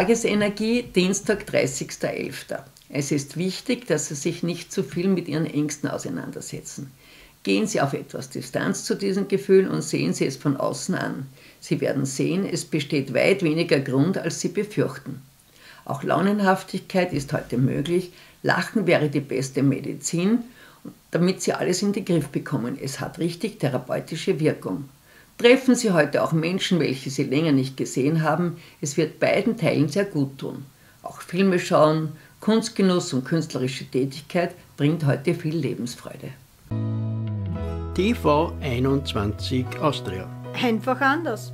Tagesenergie, Dienstag, 30.11. Es ist wichtig, dass Sie sich nicht zu viel mit Ihren Ängsten auseinandersetzen. Gehen Sie auf etwas Distanz zu diesem Gefühl und sehen Sie es von außen an. Sie werden sehen, es besteht weit weniger Grund, als Sie befürchten. Auch Launenhaftigkeit ist heute möglich. Lachen wäre die beste Medizin, damit Sie alles in den Griff bekommen. Es hat richtig therapeutische Wirkung. Treffen Sie heute auch Menschen, welche Sie länger nicht gesehen haben. Es wird beiden Teilen sehr gut tun. Auch Filme schauen, Kunstgenuss und künstlerische Tätigkeit bringt heute viel Lebensfreude. TV 21 Austria. Einfach anders.